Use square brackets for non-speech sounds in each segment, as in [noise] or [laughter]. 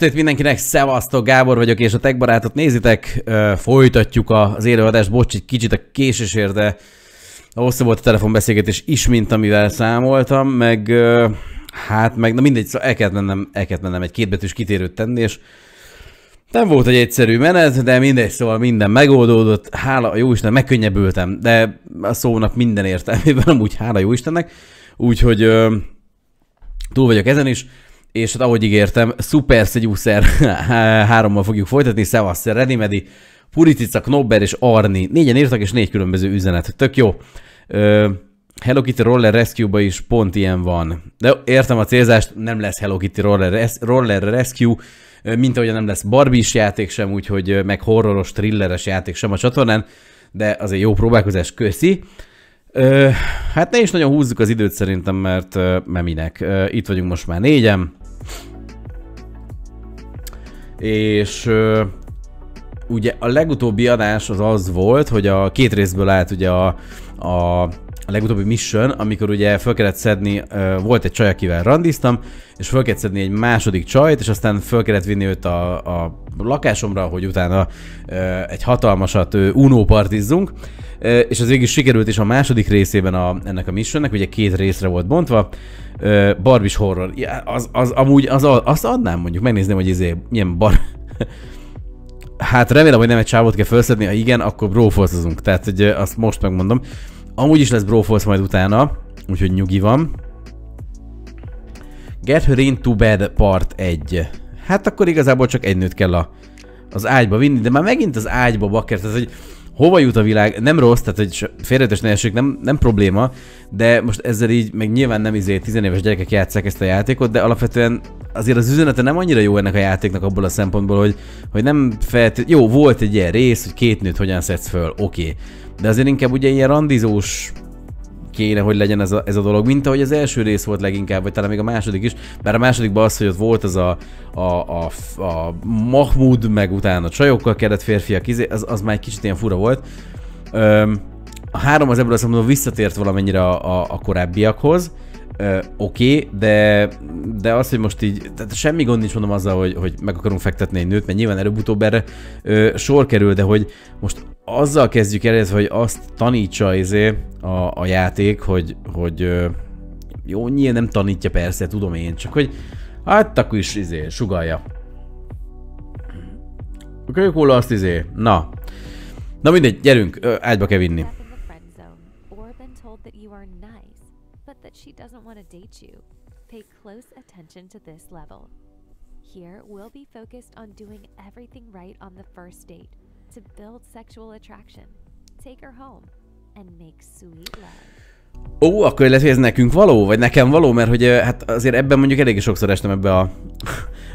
Estét mindenkinek, szevasztok, Gábor vagyok, és a Tech nézitek. Folytatjuk az élőadást, bocs, egy kicsit a késésért, de hosszú volt a telefonbeszélgetés is, mint amivel számoltam, meg hát meg, na mindegy, szóval el kellett mennem, el kellett mennem egy kétbetűs kitérőt tenni, és nem volt egy egyszerű menet, de mindegy, szóval minden megoldódott, hála a jóisten, megkönnyebbültem, de a szónak minden értelmében amúgy hála jóistennek, úgyhogy túl vagyok ezen is és hát ahogy ígértem, Super Seducer [laughs] hárommal fogjuk folytatni, Szevasz, Redimedi, Puritica, Knobber és Arni. Négyen írtak, és négy különböző üzenet. Tök jó. Ö, Hello Kitty Roller Rescue-ba is pont ilyen van. De értem a célzást, nem lesz Hello Kitty Roller, Res- Roller Rescue, mint ahogy nem lesz barbie játék sem, úgyhogy meg horroros, thrilleres játék sem a csatornán, de azért jó próbálkozás, köszi. Ö, hát ne is nagyon húzzuk az időt szerintem, mert, mert minek. Itt vagyunk most már négyen. És ö, ugye a legutóbbi adás az az volt, hogy a két részből állt ugye a, a, a legutóbbi mission, amikor ugye fel kellett szedni, volt egy csaj, akivel randiztam, és fel kellett szedni egy második csajt, és aztán fel kellett vinni őt a, a lakásomra, hogy utána egy hatalmasat ö, unó partizzunk. És az végig sikerült is a második részében a, ennek a missionnek, ugye két részre volt bontva, Barbis horror, ja, az, az, amúgy az, azt adnám mondjuk, megnézném, hogy izé, milyen bar... [laughs] hát remélem, hogy nem egy csávot kell felszedni, ha igen, akkor brofolszozunk, tehát hogy azt most megmondom. Amúgy is lesz brofolsz majd utána, úgyhogy nyugi van. Get her into bed part 1. Hát akkor igazából csak egy nőt kell a, az ágyba vinni, de már megint az ágyba bakker, tehát hogy hova jut a világ, nem rossz, tehát hogy félretes ne nem, nem probléma, de most ezzel így, meg nyilván nem izé tizenéves gyerekek játszák ezt a játékot, de alapvetően azért az üzenete nem annyira jó ennek a játéknak abból a szempontból, hogy, hogy nem felt, jó, volt egy ilyen rész, hogy két nőt hogyan szedsz föl, oké, okay. de azért inkább ugye ilyen randizós kéne, hogy legyen ez a, ez a dolog, mint ahogy az első rész volt leginkább, vagy talán még a második is, bár a másodikban az, hogy ott volt az a, a, a, a Mahmud, meg utána csajokkal kellett férfiak, izé, az, az már egy kicsit ilyen fura volt. Öm, a három az ebből azt mondom visszatért valamennyire a, a, a korábbiakhoz, Oké, okay, de, de az, hogy most így, tehát semmi gond nincs mondom azzal, hogy, hogy meg akarunk fektetni egy nőt, mert nyilván előbb-utóbb erre ö, sor kerül, de hogy most azzal kezdjük el, hogy azt tanítsa izé a, a játék, hogy, hogy ö, jó, nyilván nem tanítja persze, tudom én, csak hogy hát akkor is izé, sugalja. Kölyök róla azt izé, na. Na mindegy, gyerünk, ágyba kell vinni. She doesn't want to date you. Pay close attention to this level. Here, we'll be focused on doing everything right on the first date to build sexual attraction. Take her home and make sweet love. Ó, akkor lehet, hogy ez nekünk való, vagy nekem való, mert hogy hát azért ebben mondjuk eléggé sokszor estem ebbe a,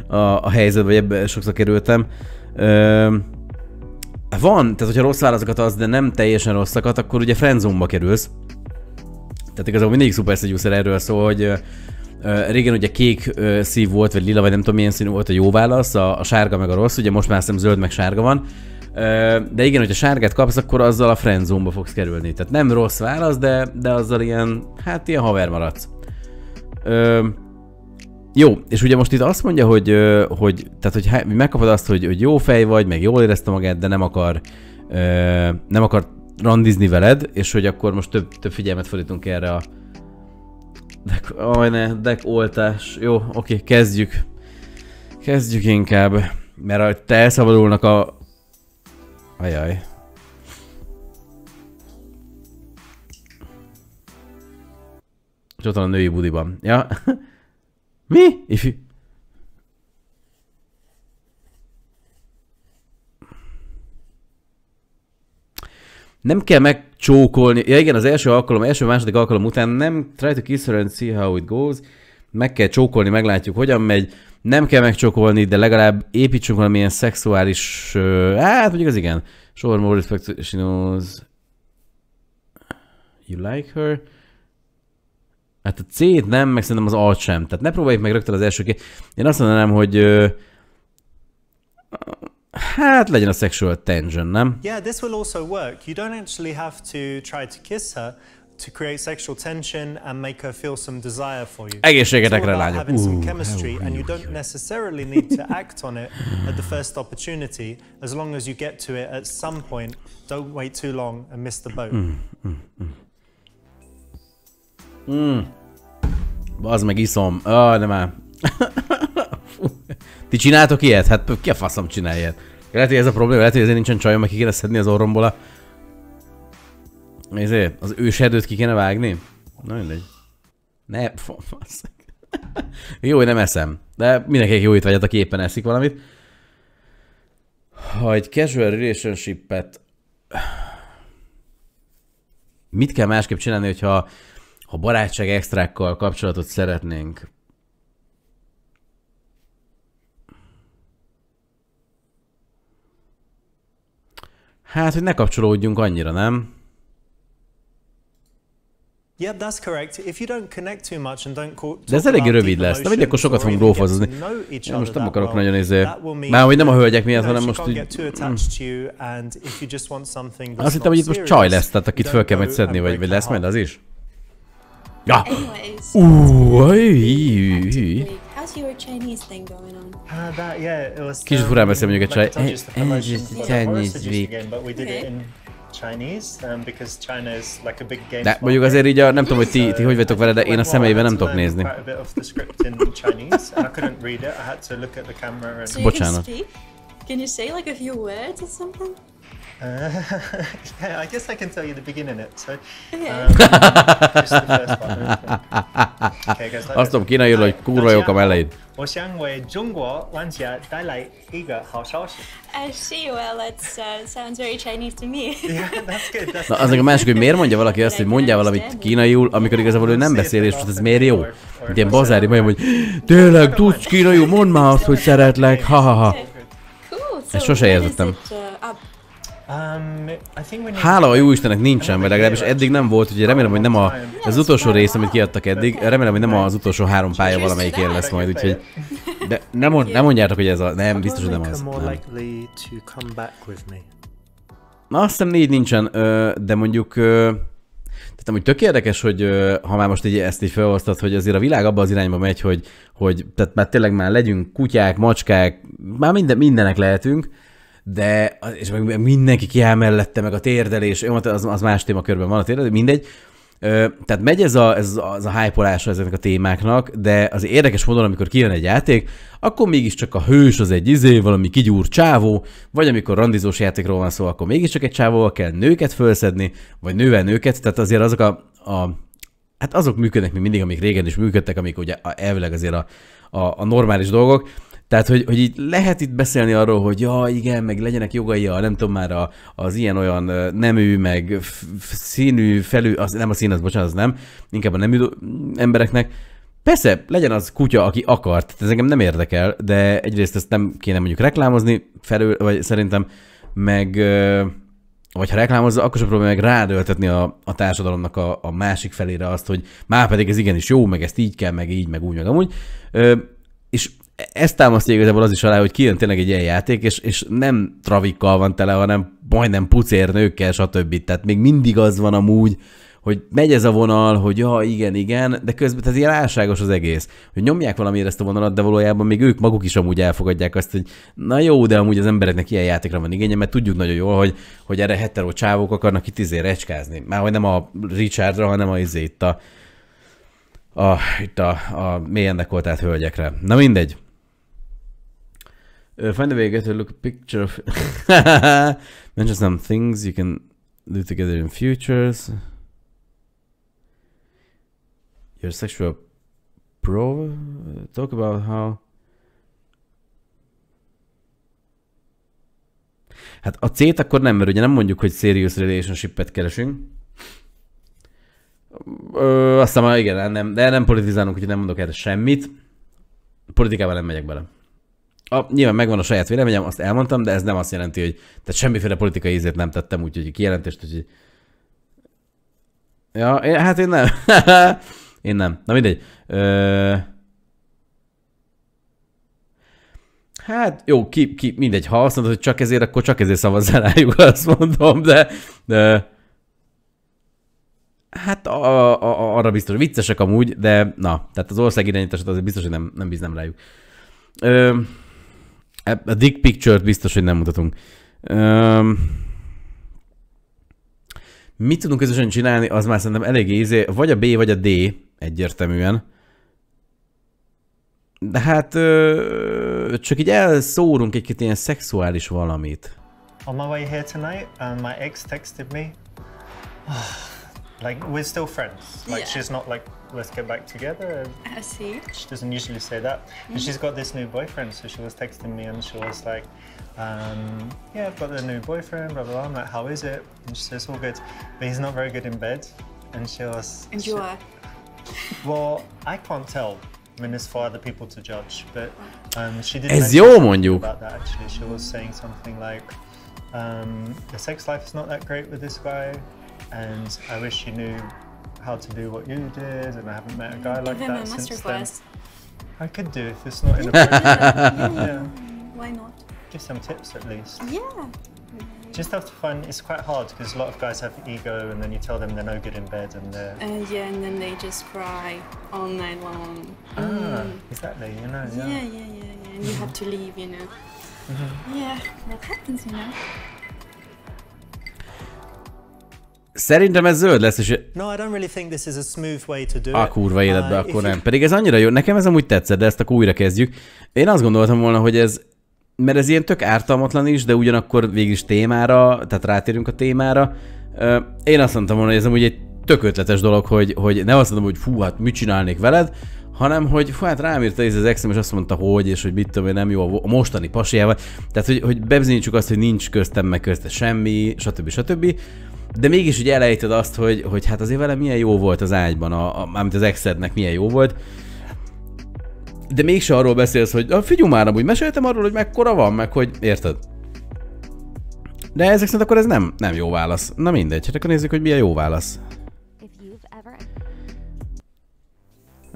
a, a helyzetbe, vagy ebbe sokszor kerültem. Ö, van, tehát hogyha rossz válaszokat az, de nem teljesen rosszakat, akkor ugye friendzone-ba kerülsz. Tehát igazából mindig Super Seducer erről szól, hogy régen ugye kék szív volt, vagy lila, vagy nem tudom milyen színű volt a jó válasz, a, a sárga meg a rossz, ugye most már azt zöld meg sárga van. De igen, hogyha sárgát kapsz, akkor azzal a friendzone-ba fogsz kerülni. Tehát nem rossz válasz, de, de azzal ilyen, hát ilyen haver maradsz. Uh, jó, és ugye most itt azt mondja, hogy, hogy tehát, hogy megkapod azt, hogy, hogy jó fej vagy, meg jól érezte magát, de nem akar, nem akar randizni veled, és hogy akkor most több, több figyelmet fordítunk erre a Dek, aj ne, oltás. Jó, oké, kezdjük. Kezdjük inkább. Mert ahogy te elszabadulnak a... Ajaj. És ott van a női budiban. Ja. [laughs] Mi? Ifjú. Nem kell megcsókolni, ja igen, az első alkalom, első második alkalom után nem try to kiss her and see how it goes, meg kell csókolni, meglátjuk, hogyan megy, nem kell megcsókolni, de legalább építsünk valamilyen szexuális, uh, hát mondjuk az igen, show more respect, she knows you like her, Hát a C-t nem, meg szerintem az alt sem. Tehát ne próbáljuk meg rögtön az első két. Én azt mondanám, hogy uh, Hát legyen a sexual tension, nem? Yeah, this will also work. You don't actually have to try to kiss her. to create sexual tension and make her feel some desire for you. Egészségetekre, lányok. having some chemistry, and you don't necessarily need to act on it at the first opportunity. As long as you get to it at some point, don't wait too long and miss the boat. Mm, mm, mm. Az meg iszom. Ah, de már. [laughs] Ti csináltok ilyet? Hát ki a faszom csinál ilyet? Lehet, hogy ez a probléma, lehet, hogy ezért nincsen csajom, meg ki kéne szedni az orromból a... Ezért, az őserdőt ki kéne vágni? Na mindegy. Ne, fa- fasz. [laughs] Jó, hogy nem eszem. De mindenkinek jó étvágyat, aki éppen eszik valamit. Ha egy casual relationship-et... Mit kell másképp csinálni, hogyha ha barátság extrákkal kapcsolatot szeretnénk? Hát, hogy ne kapcsolódjunk annyira, nem? Yeah, that's correct. If you don't connect too much and don't call, De ez eléggé rövid lesz. Mindegy, akkor sokat fogunk Én other most nem that akarok nagyon izé... that will mean Már hogy nem a that, hölgyek miatt, hanem most something that's Azt hittem, hogy itt most csaj lesz, tehát akit föl kell majd szedni, vagy, vagy lesz majd az is? Ja! Anyways, Ú, hű, like, how's your Chinese thing going on? Ah, that, yeah, it was, Kicsit um, furán beszél mondjuk horror Chinese suggestion week. game, but we did it Okay. in Chinese um, because China is like a big game. De mondjuk azért így, a, nem tudom, hogy ti, ti hogy vagytok vele, de én a had nem tudok nézni. A Chinese, Bocsánat. Can you say like a few words or something? Uh, [laughs] yeah, I guess I can tell you the beginning it. So, Okay. um, just the first part. Okay, guys. Azt tudom kínaiul, hogy kurva jók a elején. 我想为中国玩家带来一个好消息。 I see. Well, that uh, sounds very Chinese to me. [laughs] Yeah, that's good. That's Na, az meg a másik, hogy miért mondja valaki azt, hogy mondjál valamit kínaiul, amikor igazából ő nem beszél, és most ez miért jó? Egy ilyen bazári majom, hogy tényleg tudsz kínaiul, mondd már azt, hogy szeretlek, ha-ha-ha. Cool. So Ezt sose when is értettem. it, Hála a jó Istennek nincsen, vagy legalábbis eddig nem volt, úgyhogy remélem, hogy nem a, az utolsó rész, amit kiadtak eddig, remélem, hogy nem az utolsó három pálya valamelyikén lesz majd, úgyhogy... De nem, mond, nem mondjátok, hogy ez a... Nem, biztos, hogy nem az. Nem. Na, azt hiszem négy nincsen, de mondjuk... Tehát amúgy tök érdekes, hogy ha már most így ezt így felhoztad, hogy azért a világ abba az irányba megy, hogy, hogy tehát már tényleg már legyünk kutyák, macskák, már minden, mindenek lehetünk, de és meg mindenki kiáll mellette, meg a térdelés, jó, hát az, az más témakörben van a térdelés, mindegy. Ö, tehát megy ez a, ez a, az a hype ezeknek a témáknak, de az érdekes módon, amikor kijön egy játék, akkor mégiscsak a hős az egy izé, valami kigyúr csávó, vagy amikor randizós játékról van szó, akkor mégiscsak egy csávóval kell nőket felszedni, vagy nővel nőket, tehát azért azok a, a hát azok működnek még mindig, amik régen is működtek, amik ugye elvileg azért a, a, a normális dolgok. Tehát, hogy, hogy így lehet itt beszélni arról, hogy ja, igen, meg legyenek jogai a, nem tudom már, a, az ilyen-olyan nemű, meg f- színű, felű, az, nem a szín, az bocsánat, az nem, inkább a nemű embereknek. Persze, legyen az kutya, aki akart, ez engem nem érdekel, de egyrészt ezt nem kéne mondjuk reklámozni, felül, vagy szerintem, meg vagy ha reklámozza, akkor sem próbálja meg rádöltetni a, a társadalomnak a, a másik felére azt, hogy már pedig ez igenis jó, meg ezt így kell, meg így, meg úgy, meg amúgy. Ezt támasztja igazából az is alá, hogy kijön tényleg egy ilyen játék, és, és nem travikkal van tele, hanem majdnem pucér nőkkel, stb. Tehát még mindig az van amúgy, hogy megy ez a vonal, hogy ja, igen, igen, de közben tehát ilyen álságos az egész, hogy nyomják valamiért ezt a vonalat, de valójában még ők maguk is amúgy elfogadják azt, hogy na jó, de amúgy az embereknek ilyen játékra van igénye, mert tudjuk nagyon jól, hogy, hogy erre hetero csávók akarnak itt izé recskázni. Már hogy nem a Richardra, hanem a izé itt a, a, itt a, a mélyen dekoltált hölgyekre. Na mindegy. Uh, find a way to get to look a picture of... [laughs] Mention some things you can do together in futures. Your sexual pro... Talk about how... Hát a C-t akkor nem, mert ugye nem mondjuk, hogy serious relationship-et keresünk. Ö, azt hiszem, igen, nem, de nem politizálunk, úgyhogy nem mondok erre semmit. Politikában nem megyek bele. A, nyilván megvan a saját véleményem, azt elmondtam, de ez nem azt jelenti, hogy tehát semmiféle politikai ízét nem tettem, úgyhogy kijelentést, úgyhogy... Ja, én, hát én nem. [laughs] én nem. Na mindegy. Ö... Hát jó, ki, ki, mindegy, ha azt mondod, hogy csak ezért, akkor csak ezért szavazzál rájuk, azt mondom, de, de Hát a, a, arra biztos, viccesek amúgy, de na, tehát az ország irányítását azért biztos, hogy nem, nem bíznám rájuk. Ö, a Dick Picture-t biztos, hogy nem mutatunk. Ö, mit tudunk közösen csinálni, az már szerintem elég ízé, vagy a B, vagy a D egyértelműen. De hát ö, csak így elszórunk egy ilyen szexuális valamit. On my way here tonight, um, my ex texted me. Like we're still friends. Like Yeah. she's not like let's get back together. I see. She doesn't usually say that. And she's got this new boyfriend, so she was texting me and she was like, um, "Yeah, I've got a new boyfriend." Blah blah. blah. I'm like, "How is it?" And she says, "All good, but he's not very good in bed." And she was. And she- you are. [laughs] Well, I can't tell. I mean, it's for other people to judge. But um, she did. Ez mention jó mondjuk. About that actually, she was saying something like, um, "The sex life is not that great with this guy, and I wish you knew how to do what you did, and I haven't met a guy like Give a that since then." I could do if it's not inappropriate. [laughs] yeah. yeah, Why not? give some tips at least. Yeah. Just have to find. It's quite hard because a lot of guys have ego, and then you tell them they're no good in bed, and they're And yeah, and then they just cry all night long. ah, Mm. exactly. You know, Yeah, yeah. yeah, yeah, yeah. And you have to leave, you know. Yeah, that happens, you know. Szerintem ez zöld lesz, és No, I don't really think this is a smooth way to do a it. kurva életbe, Uh, akkor you- nem. Pedig ez annyira jó. Nekem ez amúgy tetszett, de ezt akkor újra kezdjük. Én azt gondoltam volna, hogy ez, mert ez ilyen tök ártalmatlan is, de ugyanakkor végig is témára, tehát rátérünk a témára. Én azt mondtam volna, hogy ez amúgy egy tök ötletes dolog, hogy, hogy ne azt mondom, hogy fú, hát mit csinálnék veled, hanem hogy fú, hát rám írta ez az exem, és azt mondta, hogy, és hogy mit tudom én, nem jó a a mostani pasiával. Tehát, hogy, hogy bebizonyítsuk azt, hogy nincs köztem meg közte semmi, stb. stb. De mégis úgy elejted azt, hogy, hogy hát azért vele milyen jó volt az ágyban, a, a, mármint az exednek milyen jó volt. De mégse arról beszélsz, hogy a figyelj már, amúgy meséltem arról, hogy mekkora van, meg hogy érted? De ezek szerint akkor ez nem, nem jó válasz. Na mindegy, hát akkor nézzük, hogy milyen jó válasz.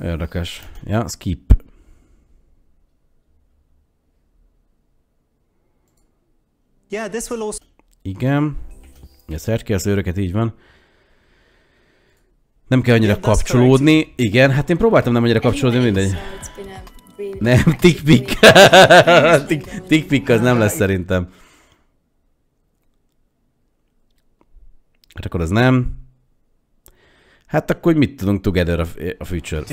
Érdekes. Ja, skip. Yeah, this will also. Igen. Ja, szert ki az őröket, így van. Nem kell annyira Yeah, kapcsolódni. Igen, hát én próbáltam nem annyira kapcsolódni, mindegy. A Nem, tikpik. Tikpik az nem lesz szerintem. Hát akkor az nem. Hát akkor mit tudunk together a, a future,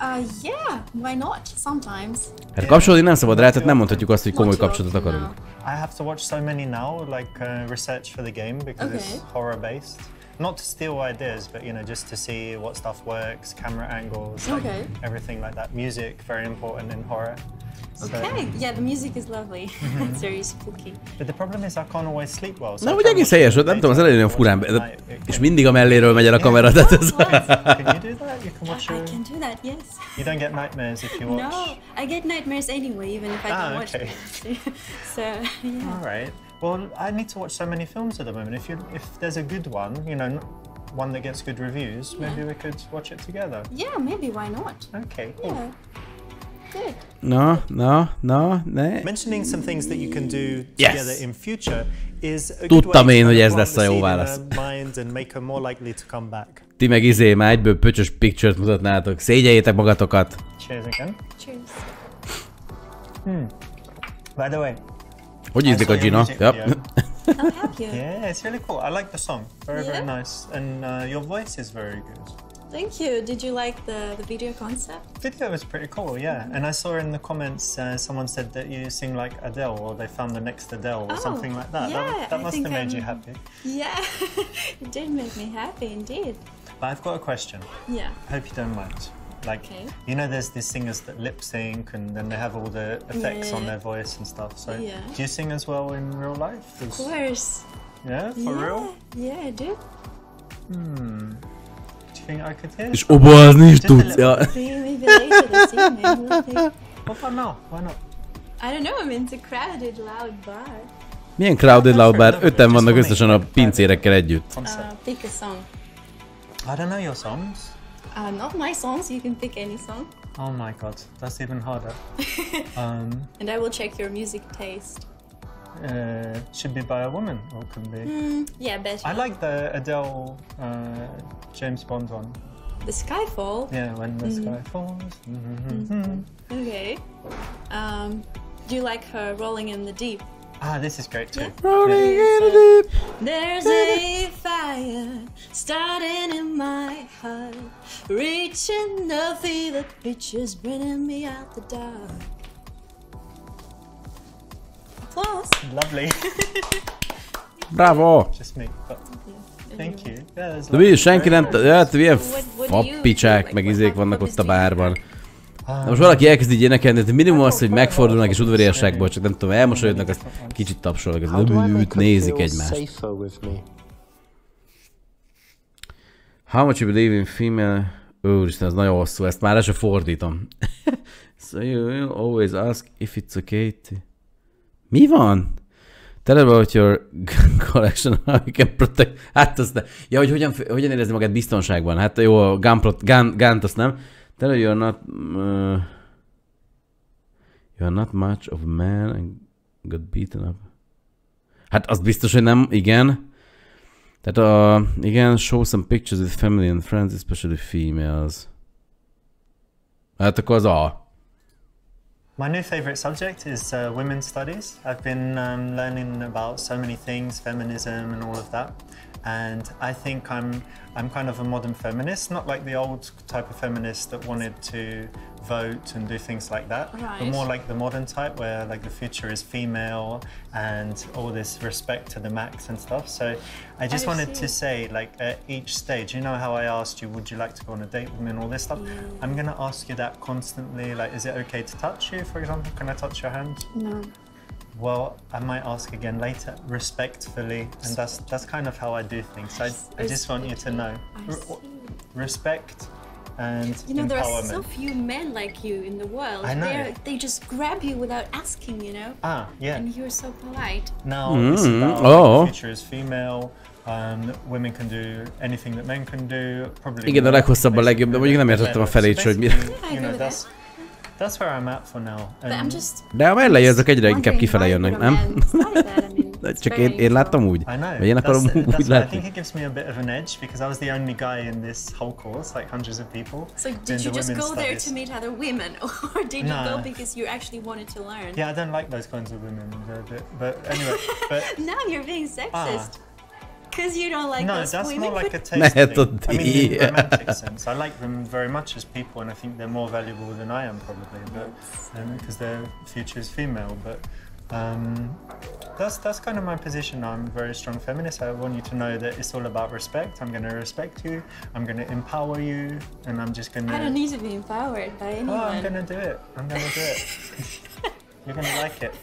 Do you like horror future-ben? movies? Uh, yeah, why not? Sometimes. Hát kapcsolódni nem szabad rá, tehát nem mondhatjuk azt, hogy komoly kapcsolatot akarunk. I have to watch so many now, like uh, research for the game because it's horror based. Not to steal ideas, but you know, just to see what stuff works, camera angles, like Okay. everything like that. Music very important in horror. So- Okay, yeah, the music is lovely. [laughs] [laughs] it's very spooky. But the problem is I can't always sleep well. So Na, I úgy try egész helyes it volt, nem tudom, az elején olyan furán, watching be- it at night. és mindig a melléről megy el a kamera, tehát ez... Can you do that? You can I, watch I your... can do that, yes. You don't get nightmares if you watch... No, I get nightmares anyway, even if I Ah, don't watch okay. them. [laughs] so, yeah. All right. Well, I need to watch so many films at the moment. If you, if there's a good one, you know, one that gets good reviews, maybe we could watch it together. Yeah, maybe, why not? Okay. Cool. Yeah. Good. Na, na, na, ne. Mentioning some things that you can do Yes. together in future is a good Tudtam way to én, hogy ez lesz a jó válasz. her mind and make her more likely to come back. Ti meg izé már egyből pöcsös picture-t mutatnátok. Szégyeljétek magatokat. Cheers again. Cheers. By the way, Hogy ízlik a Gina? video. Oh. Yeah, it's really cool. I like the song. Very, very Yeah? nice. And uh, your voice is very good. Thank you. Did you like the, the video concept? Video was pretty cool, yeah. And I saw in the comments uh, someone said that you sing like Adele, or they found the next Adele, or Oh, something like that. yeah, that that must have made you I'm- happy. Yeah, [laughs] it did make me happy indeed. But I've got a question. Yeah. I hope you don't mind. Like, Okay. you know, there's these singers that lip sync, and then they have all the effects on Yeah. their voice and stuff. So, Yeah. do you sing as well in real life? Of course. Yeah, for yeah. real. Yeah, I do. Do És obozni is tudsz. Ja. Why not? I don't know. I'm crowded, loud bar. Milyen crowded loud Perfect, öten vannak összesen a pincérekkel együtt. Uh, pick a song. I don't know your songs. Uh, not my songs. You can pick any song, Oh my god, that's even harder. [laughs] um, and I will check your music taste. Uh, should be by a woman or could be. Mm, yeah, but I like the Adele uh, James Bond one. the Skyfall. Yeah, when the sky falls. Mhm. Okay. Um, do you like her Rolling in the Deep? Ah, this is great too. Yeah. Rolling yeah. in the Deep! There's a fire starting in my heart, reaching the fever pitch is bringing me out the dark. Applause. Lovely. Bravo! Just me. But thank you. Yeah, there's De mi, lovely. senki nem... Hát you fappicsák, meg izék vannak ott a bárban. De most valaki elkezd így énekelni, de minimum az, hogy megfordulnak és udvariasságból, csak nem tudom, elmosolyodnak, azt kicsit tapsolnak, az make őt nézik feel egymást. safer with me? How much you believe in female... Úristen, ez nagyon hosszú, ezt már le se fordítom. [laughs] so you will always ask if it's okay to... Mi van? Tell about your [laughs] collection, you can protect... Hát azt ne... Ja, hogy hogyan, hogyan érezni magad biztonságban? Hát jó, a gun, prot... gun, gun azt nem. Tell you're not... Uh, you're not much of a man and got beaten up. Hát az biztos, hogy nem, igen. Tehát uh, igen, show some pictures with family and friends, especially females. Hát akkor az A. My new favorite subject is uh, women's studies. I've been um, learning about so many things, feminism and all of that. And I think I'm I'm kind of a modern feminist, not like the old type of feminist that wanted to vote and do things like that, Right. but more like the modern type where like the future is female and all this respect to the max and stuff. So I just I wanted see. to say like at each stage, you know how I asked you, would you like to go on a date with me and all this stuff? I'm gonna ask you that constantly. Like, is it okay to touch you, for example? Can I touch your hand? No. Well, I might ask again later, respectfully, and that's that's kind of how I do things. I, I just want you to know, respect and You know, there are so few men like you in the world. I know. They're, just grab you without asking, you know? ah, yeah. And you're so polite. Now it's Mm, about oh. the future is female. Um, women can do anything that men can do. Probably. Igen, a more, leghosszabb a legjobb, de mondjuk nem basically, értettem a better. felét, So hogy mire. You know, that's that's where I'm at for now. But I'm And just De a mellei azok egyre inkább wondering kifele why jönnek, would a nem? Man study that? I mean, it's Csak én, én láttam úgy. I know. Vagy én akarom that's, úgy that's why I think it gives me a bit of an edge because I was the only guy in this whole course, like hundreds of people. So doing did you the just women's go there to meet other women, [laughs] or did you Nah. go because you actually wanted to learn? Yeah, I don't like those kinds of women. They're bit, but anyway, [laughs] but Now you're being sexist. Because you don't like Ah. no, those that's women. more like a [laughs] taste to thing. I mean, in a romantic sense. I like them very much as people, and I think they're more valuable than I am probably, but because their future is female. But um, that's that's kind of my position. I'm a very strong feminist. I want you to know that it's all about respect. I'm going to respect you. I'm going to empower you, and I'm just going to. I don't need to be empowered by anyone. Oh, I'm gonna do it. I'm gonna do it. [laughs] You're gonna like it.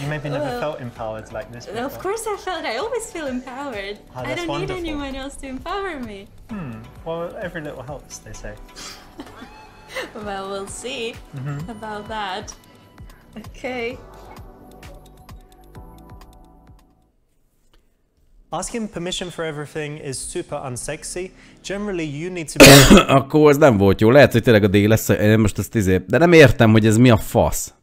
You maybe never Well, felt empowered like this before. Of course, I felt. I always feel empowered. Oh, I don't wonderful. need anyone else to empower me. Hmm. Well, every little helps, they say. [laughs] Well, we'll see Mm-hmm. about that. Okay. Asking permission for everything is super unsexy. Generally, you need to be. [coughs] Akkor ez nem volt jó. Lehet, hogy tényleg a D lesz, én most ezt izé... De nem értem, hogy ez mi a fasz.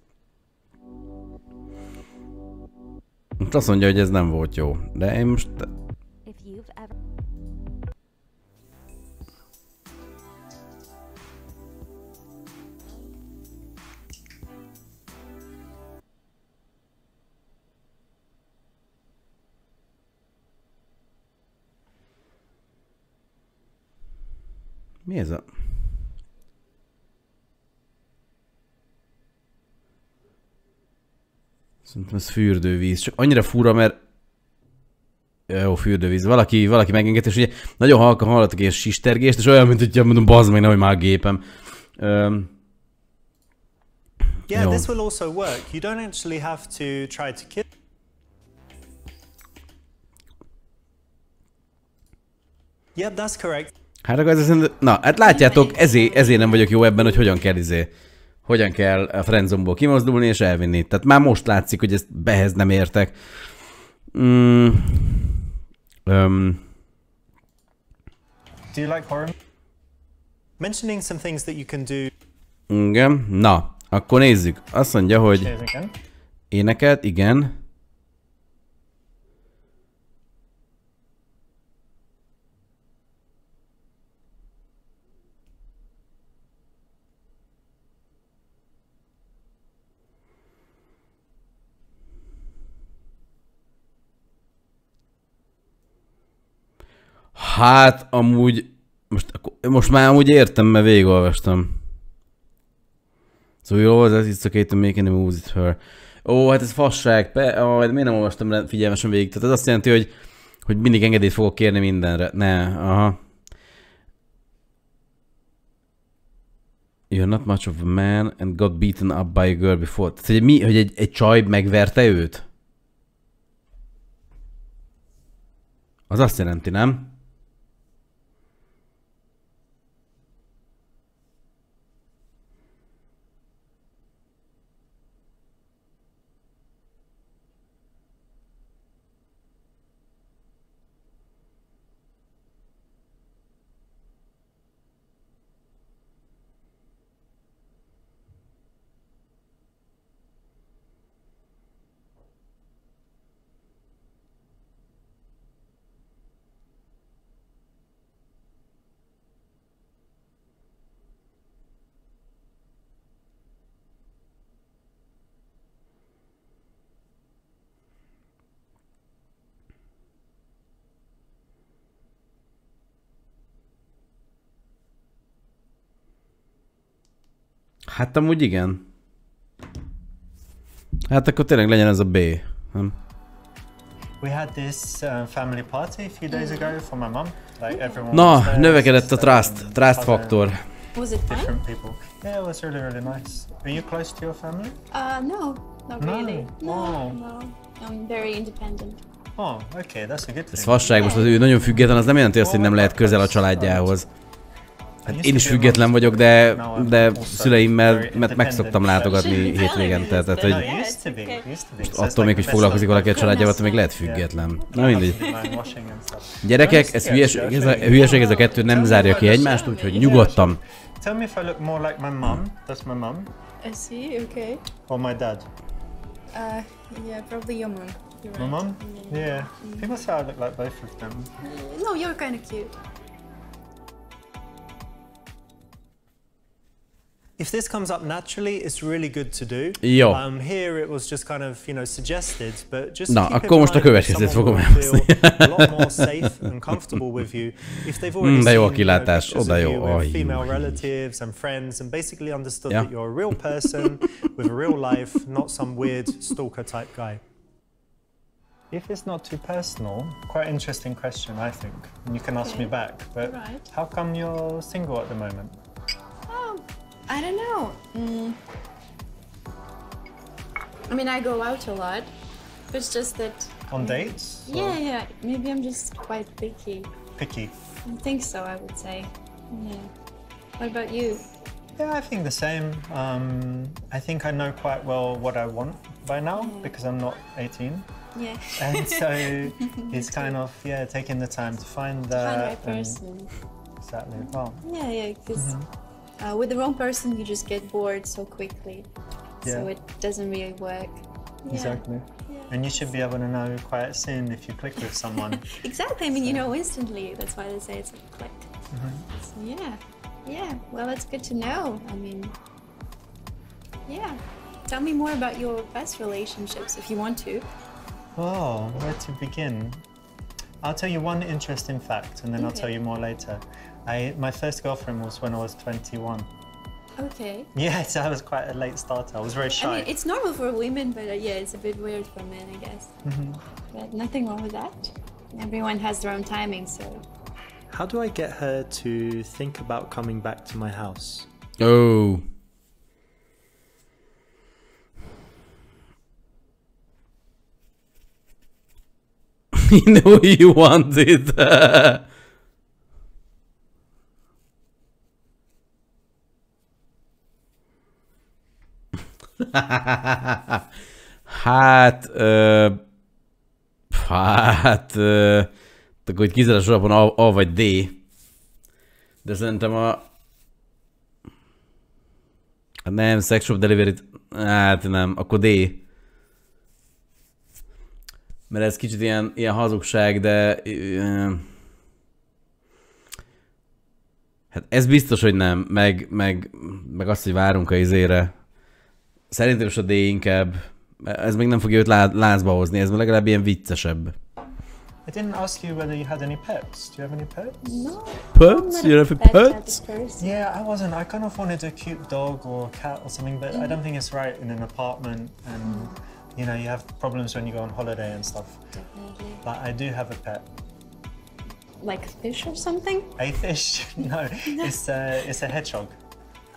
Most azt mondja, hogy ez nem volt jó. De én most... Mi ez a... Szerintem ez fürdővíz. Csak annyira fura, mert... Jó, fürdővíz. Valaki, valaki megengedte, és ugye nagyon halkan hallottak ilyen sistergést, és olyan, mint hogy mondom, bazd meg, nehogy már a gépem. Öm, Yeah, Yo. this will also work. You don't actually have to try to kill. Yep, that's correct. Hát akkor ez. Na, hát látjátok, ezért, ezért nem vagyok jó ebben, hogy hogyan kell izé, hogyan kell a friendzone-ból kimozdulni és elvinni. Tehát már most látszik, hogy ezt behez nem értek. Mm. Um, Do you like horror? Mentioning some things that you can do. igen. Na, akkor nézzük. Azt mondja, hogy énekelt, igen. Hát, amúgy, most, most már amúgy értem, mert végigolvastam. So you always it's okay to make any moves with her. Ó, hát ez fasság. Pe, ó, hát miért nem olvastam figyelmesen végig? Tehát ez azt jelenti, hogy, hogy mindig engedélyt fogok kérni mindenre. Ne, aha. You're not much of a man and got beaten up by a girl before. Tehát, hogy, mi, hogy egy, egy csaj megverte őt? Az azt jelenti, nem? Hát amúgy igen. Hát akkor tényleg legyen ez a B. Nem? We had this uh, family party a few days ago for my mom. Like everyone Na, there, növekedett a trust, and trust faktor. Was it fun? Different people. Yeah, it was really, really nice. Are you close to your family? Uh, no, not No. really. No, Oh. no. I'm very independent. Oh, okay, that's a good Ez thing. fasság, most az ő nagyon független, az nem jelenti azt, hogy nem lehet közel a családjához. Hát én is független vagyok, de, de szüleimmel, mert meg szoktam látogatni hétvégente, tehát hogy it's attól még, hogy foglalkozik valaki a családjával, attól még lehet független. Na mindegy. Gyerekek, ez hülyeség, ez a, hülyeség, ez a kettő nem zárja ki egymást, úgyhogy nyugodtan. Tell me if I look more like my mum. That's my mum. I see, okay. Or my dad. Uh, yeah, probably your mom. You're My right. mum? Yeah. People say I look like both of them. No, you're kind of cute. If this comes up naturally, it's really good to do. Jó. Um, here it was just kind of, you know, suggested, but just Na, keep in a mind if következőt someone fogom will feel a lot [laughs] more safe and comfortable with you if they've already Mm, de jó a seen, you know, kilátás, pictures oda of you with aj, female jó. relatives and friends and basically understood Ja. that you're a real person [laughs] with a real life, not some weird stalker type guy. If it's not too personal, quite interesting question, I think. And you can ask me back. But Right. how come you're single at the moment? I don't know. Mm. I mean, I go out a lot, but it's just that. On mm, dates? or Yeah, yeah. Maybe I'm just quite picky. Picky. I think so. I would say. Yeah. What about you? Yeah, I think the same. Um, I think I know quite well what I want by now Yeah. because I'm not 18. Yeah. And so [laughs] it's kind of, yeah, taking the time to find that. Find the right person. Exactly. Well, Yeah, yeah. Because uh, with the wrong person, you just get bored so quickly. Yeah. So it doesn't really work. Yeah. exactly. Yeah. And you should be able to know quite soon if you click with someone. [laughs] Exactly. I mean, you know instantly. That's why they say it's a click. Mm-hmm. So yeah, yeah. Well, that's good to know. I mean, yeah. Tell me more about your past relationships if you want to. oh, where to begin? I'll tell you one interesting fact and then I'll tell you more later. I, my first girlfriend was when I was 21. Okay. Yeah, so I was quite a late starter. I was very shy. I mean, it's normal for women, but uh, yeah, it's a bit weird for men, I guess. Mm-hmm. But nothing wrong with that. Everyone has their own timing, so. How do I get her to think about coming back to my house? Oh. [laughs] you know you want [laughs] hát, ö, hát, ö, akkor hogy kizárás alapon A, A vagy D. De szerintem a, Hát nem, sex shop delivery hát nem, akkor D. Mert ez kicsit ilyen, ilyen hazugság, de... Hát ez biztos, hogy nem, meg, meg, meg azt, hogy várunk a izére. Szerintem is a D inkább. Ez még nem fogja őt lá- lázba hozni, ez legalább ilyen viccesebb. I didn't ask you whether you had any pets. Do you have any pets? No. Pets? You have pet type of pets? Yeah, I wasn't. I kind of wanted a cute dog or cat or something, but I don't think it's right in an apartment and you know, you have problems when you go on holiday and stuff. Definitely. But I do have a pet. Like a fish or something? A fish? [laughs] no, it's a, it's a hedgehog.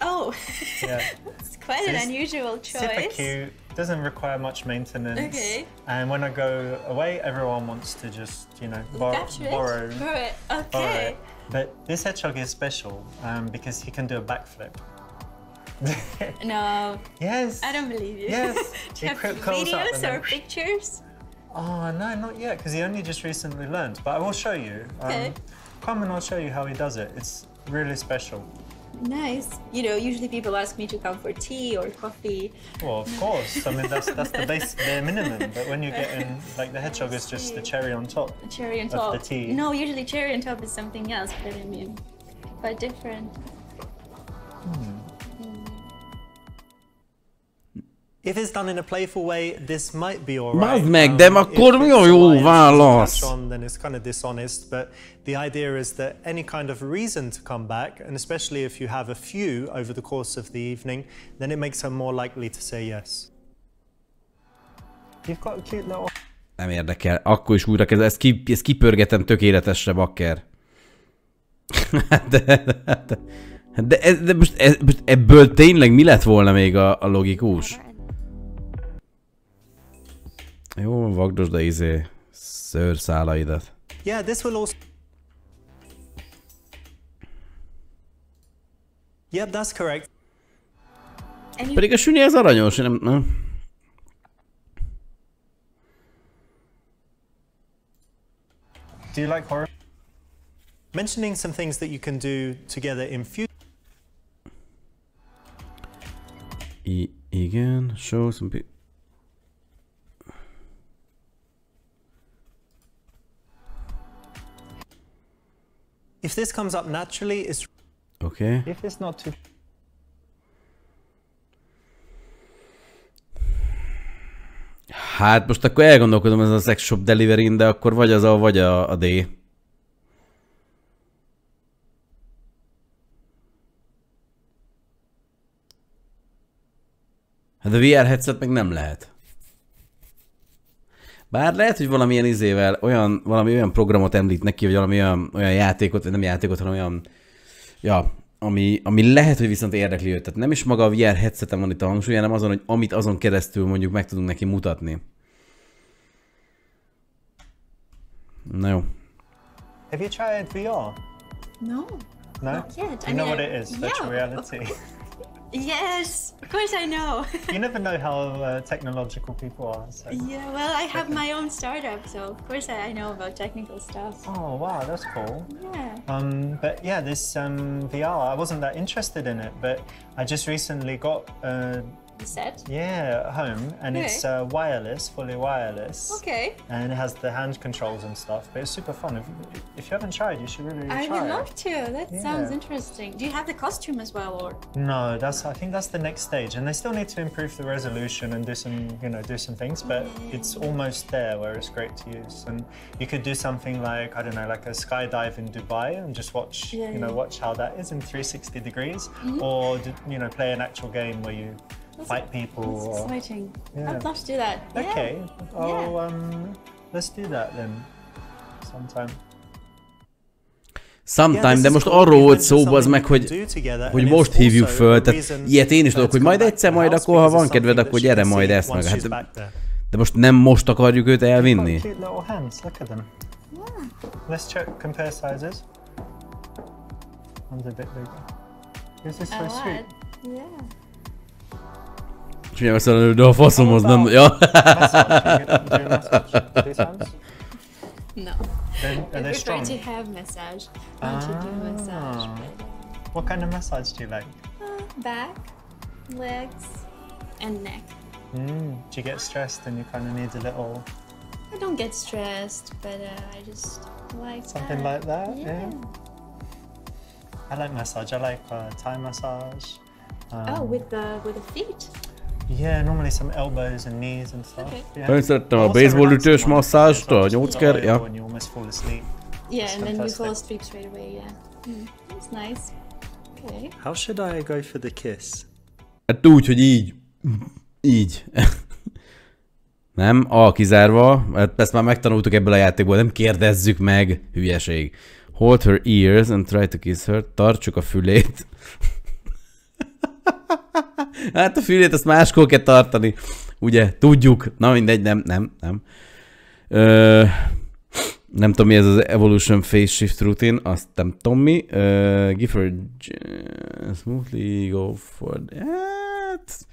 Oh, Yeah. [laughs] it's quite an It's unusual choice. Super cute. Doesn't require much maintenance. Okay. And when I go away, everyone wants to just, you know, bor- Capture it. borrow, Borrow it. borrow Okay. it. But this hedgehog is special um, because he can do a backflip. [laughs] No, yes. I don't believe you. Yes. [laughs] Do you have cr- curls up videos or pictures? Oh no, not yet, because he only just recently learned. But I will show you. Okay. Um, come and I'll show you how he does it. It's really special. Nice. You know, usually people ask me to come for tea or coffee. Well, of course. I mean, that's that's the base, the minimum. But when you get in, like the hedgehog is just the cherry on top. The cherry on top. Of the tea. No, usually cherry on top is something else, but I mean, quite different. If Bazd meg, de akkor mi a jó válasz? On, then it's kind of dishonest, but the idea is that any kind of reason to come back, and especially if you have a few over the course of the evening, then it makes her more likely to say yes. You've got a cute little. Nem érdekel. Akkor is újra kezd. Ezt, ki, ezt kipörgetem tökéletesre, bakker. de, de, de, ez, de most, ez, ebből tényleg mi lett volna még a, a logikus? Jó, vagdosd a izé szőrszálaidat. Yeah, this will also. Yep, that's correct. And you, Pedig a sünyi ez aranyos, nem, nem? Do you like horror? Mentioning some things that you can do together in future. I, igen, show some pe- If this comes up naturally, it's. Okay. If it's not too. Hát most akkor elgondolkodom ezen a sex shop delivery de akkor vagy az A, vagy a, a D. Hát a VR headset meg nem lehet. Bár lehet, hogy valamilyen izével olyan, valami olyan programot említ neki, vagy valami olyan, olyan játékot, vagy nem játékot, hanem olyan, ja, ami, ami lehet, hogy viszont érdekli őt. Tehát nem is maga a VR headseten van itt a hangsúly, hanem azon, hogy amit azon keresztül mondjuk meg tudunk neki mutatni. Na jó. Have you tried VR? no, No. not yet. You know what it is? yeah, Virtual reality. Yes, of course I know. you never know how uh, technological people are. So. yeah, well, I have my own startup, so of course I, I know about technical stuff. Oh wow, that's cool. Yeah. Um, but yeah, this um, VR, I wasn't that interested in it, but I just recently got uh, The set. yeah at home, and it's uh, wireless, fully wireless. Okay. And it has the hand controls and stuff, but it's super fun. If, if you haven't tried, you should really I try I would love to. That sounds interesting. Do you have the costume as well, or? No, that's I think that's the next stage, and they still need to improve the resolution and do some you know do some things, but it's almost there where it's great to use. And you could do something like I don't know, like a skydive in Dubai and just watch Yeah, you know yeah. watch how that is in 360 degrees, or you know play an actual game where you fight people. That's Or, exciting. Yeah. I'd love to do that. Yeah. okay, oh Yeah. um, let's do that then sometime. Sometime, de most arról volt szó, az meg, hogy, hogy most hívjuk föl. Tehát ilyet én is tudok, hogy majd egyszer, majd akkor, ha van kedved, akkor gyere majd ezt meg. Hát, de, most nem most akarjuk őt elvinni? Let's check compare sizes. One's a bit bigger. This is so sweet. Yeah. You do a massage? with These hands? No. Then, I are they strong? to have massage. Not to do massage. Ah. But, What kind of massage do you like? uh, back, legs, and neck. Mm. Do you get stressed and you kind of need a little I don't get stressed, but uh, I just like something that. like that? Yeah. I like massage. I like uh, Thai massage. Um, Oh, with the with the feet. Yeah, normally some elbows and knees and stuff. Okay. Yeah. Nagyon szerettem a baseball ütős masszást, Yeah, a just ja. When you almost fall asleep. Yeah, That's and then you fall asleep straight away, yeah. Mm, that's nice. Okay. How should I go for the kiss? Hát úgy, hogy így. Így. [laughs] Nem, A kizárva, hát ezt már megtanultuk ebből a játékból, nem kérdezzük meg, hülyeség. Hold her ears and try to kiss her, tartsuk a fülét. [laughs] hát a fülét azt máskor kell tartani, ugye, tudjuk. Na mindegy, nem, nem, nem. Ö, nem tudom mi ez az Evolution Phase Shift Routine, azt nem tudom mi. J- smoothly go for that.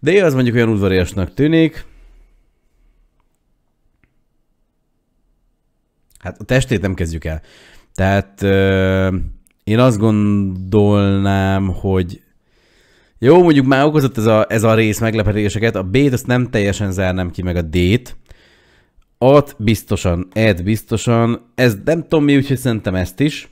De az mondjuk olyan udvariasnak tűnik. Hát a testét nem kezdjük el. Tehát uh, én azt gondolnám, hogy jó, mondjuk már okozott ez a, ez a rész meglepetéseket, a B-t azt nem teljesen zárnám ki, meg a D-t. At biztosan, Ed biztosan, ez nem tudom mi, úgyhogy szerintem ezt is.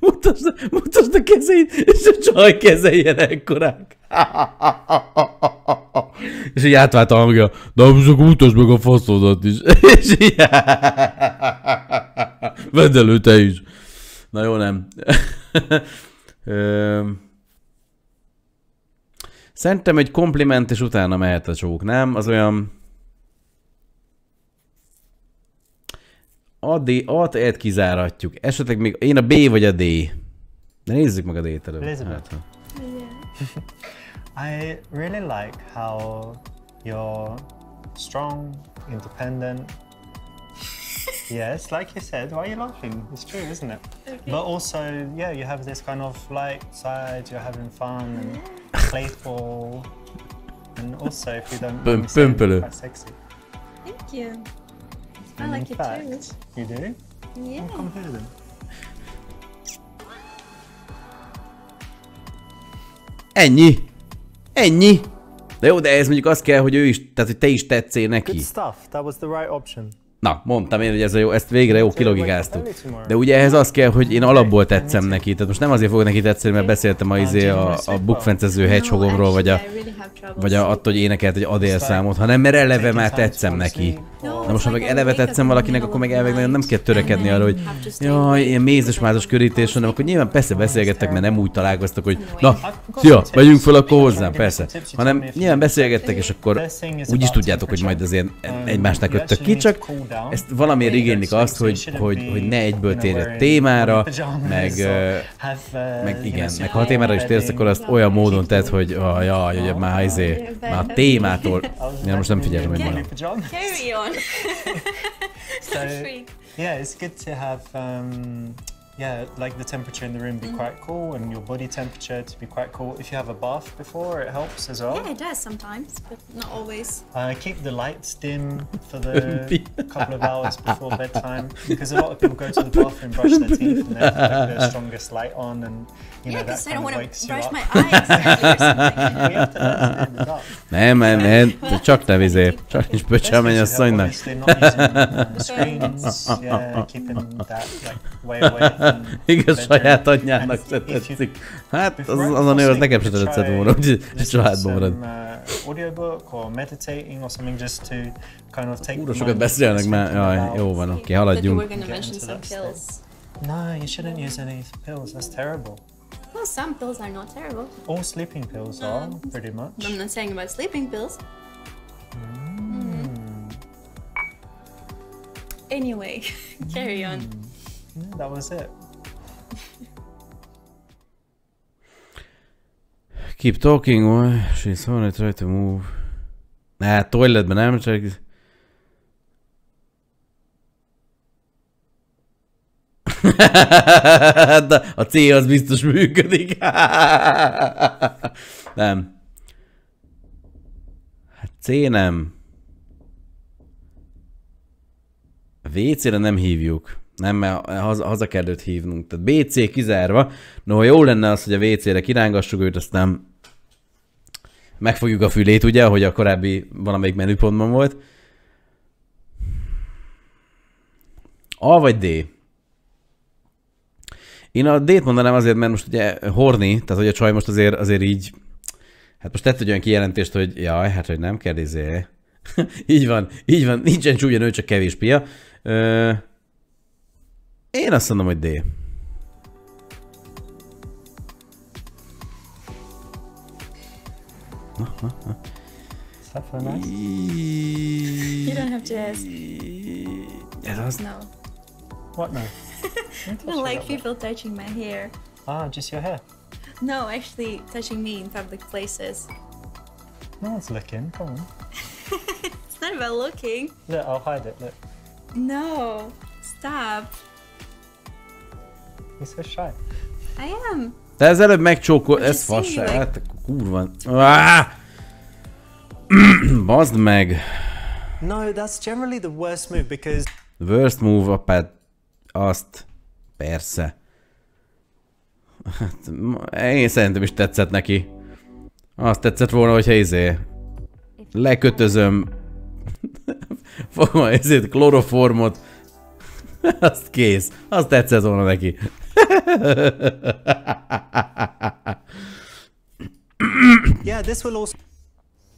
Mutasd, mutasd a kezeit, és a csaj kezei ilyen ekkorák. [laughs] és így átvált a hangja, de most akkor mutasd meg a faszodat is. [laughs] és így, [laughs] vedd elő te is. Na jó, nem. Szerintem egy kompliment, és utána mehet a csók, nem? Az olyan... A D, A-t E-t kizáratjuk. Esetleg még én a B vagy a D. De nézzük meg a D-t előbb. Elizabeth. Hát. I really like how you're strong, independent. yes, like you said. Why are you laughing? It's true, isn't it? But also, yeah, you have this kind of light side. You're having fun and [laughs] playful, and also, if you don't, pumpele. quite sexy. Thank you. I And like it fact, you do. too. Yeah. Come here then. Ennyi. Ennyi. De jó, de ez mondjuk azt kell, hogy ő is, tehát hogy te is tetszél neki. Good stuff. That was the right option. Na, mondtam én, hogy ez a jó, ezt végre jó kilogikáztuk. De ugye ehhez az kell, hogy én alapból tetszem neki. Tehát most nem azért fogok neki tetszeni, mert beszéltem a, izé, a, a bukfencező hedgehogomról, vagy a, vagy a, attól, hogy énekelt egy Adél számot, hanem mert eleve már tetszem neki. Na most, ha meg eleve tetszem valakinek, akkor meg nagyon nem kell törekedni arra, hogy jaj, ilyen mézes mázos körítés, hanem akkor nyilván persze beszélgettek, mert nem úgy találkoztak, hogy na, szia, megyünk fel akkor hozzám, persze. Hanem nyilván beszélgettek, és akkor úgy is tudjátok, hogy majd azért egymásnak öttök ki, csak ezt valamiért igénylik azt, hogy, hogy, hogy ne egyből térj a témára, meg, ö, meg igen, meg ha a témára is térsz, akkor azt olyan módon tedd, hogy ah, jaj, hogy már, izé, már a témától, [laughs] én most nem figyelem, hogy mondom. Carry on. [laughs] So, yeah, it's good to have, um, yeah, like the temperature in the room be quite cool and your body temperature to be quite cool. If you have a bath before, it helps as well. Yeah, it does sometimes, but not always. Uh, keep the lights dim for the [laughs] couple of hours before bedtime because a lot of people go to the bathroom, brush their teeth, and they have like the strongest light on, and you Yeah, know that because I kind don't of want wakes to you brush up. my eyes early or something. We to learn to do it in the dark. Nem, nem, nem, csak te vizé, csak is pöcsel menj Best thing asszonynak. is obviously not using the [laughs] screens, yeah, keeping that like way away [laughs] the saját anyjának se tetszik. Hát, az, az a nő, az nekem se tetszett volna, úgyhogy [laughs] családban marad. some, uh, audiobook or meditating or something just to kind of take Úra the sokat beszélnek off már, jaj, jó van, oké, But you were haladjunk. going to Get mention into some that state. pills. No, you shouldn't use any pills. That's terrible. Well, some pills are not terrible. All sleeping pills are pretty much. I'm not saying about sleeping pills. Mm. Anyway, [laughs] carry on. That was it. Keep talking, why? She's only try to move. Ne, toiletben nem, csak... [laughs] De a C az biztos működik. [laughs] nem. Hát C nem. WC-re nem hívjuk. Nem, mert haza, haza kell hívnunk. Tehát BC kizárva. No, jó lenne az, hogy a WC-re kirángassuk őt, aztán megfogjuk a fülét, ugye, ahogy a korábbi valamelyik menüpontban volt. A vagy D? Én a D-t mondanám azért, mert most ugye horni, tehát hogy a csaj most azért, azért így, hát most tett egy olyan kijelentést, hogy jaj, hát hogy nem kérdezé. [laughs] így van, így van, nincsen csúnya nő, csak kevés pia. Ö, én azt mondom, hogy D. Is that for nice? You don't have to ask. Ez az? No. What no? I don't like people touching my hair. Ah, just your hair. No, actually touching me in public places. No one's looking. Come on. [laughs] It's not about looking. Look, I'll hide it. Look, No. Stop. So shy. I am. De ez előbb megcsókol, ez fasság, hát kurva. Ah! [clears throat] Bazd meg. No, that's generally the worst move because Worst move, apád. Azt. Persze. Hát, én szerintem is tetszett neki. Azt tetszett volna, hogyha izé... Lekötözöm. [laughs] Fogom ezért kloroformot. [laughs] Azt kész. Azt tetszett volna neki. [coughs] yeah, this will also.